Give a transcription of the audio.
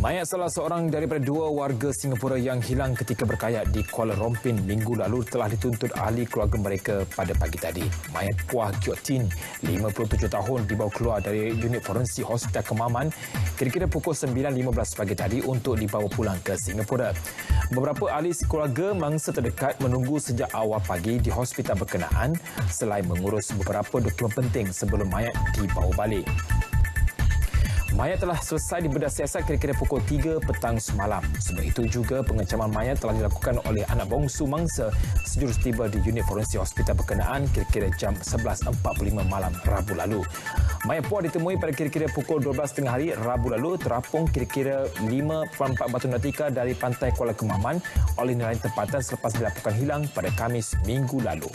Mayat salah seorang daripada dua warga Singapura yang hilang ketika berkayat di Kuala Rompin minggu lalu telah dituntut ahli keluarga mereka pada pagi tadi. Mayat Puah Giok Tin, 57 tahun, dibawa keluar dari unit forensik Hospital Kemaman kira-kira pukul 9.15 pagi tadi untuk dibawa pulang ke Singapura. Beberapa ahli keluarga mangsa terdekat menunggu sejak awal pagi di hospital berkenaan selain mengurus beberapa dokumen penting sebelum mayat dibawa balik. Mayat telah selesai dibedah siasat kira-kira pukul 3 petang semalam. Sebab itu juga pengecaman mayat telah dilakukan oleh anak bongsu mangsa sejurus tiba di unit forensik hospital berkenaan kira-kira jam 11.45 malam Rabu lalu. Mayat puan ditemui pada kira-kira pukul 12.30 hari Rabu lalu terapung kira-kira 5.4 batu natika dari pantai Kuala Kemaman oleh nelayan tempatan selepas dilaporkan hilang pada Kamis minggu lalu.